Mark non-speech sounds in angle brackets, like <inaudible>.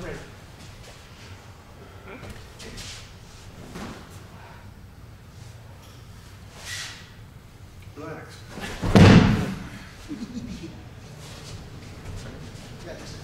Great. Relax. <laughs> yes.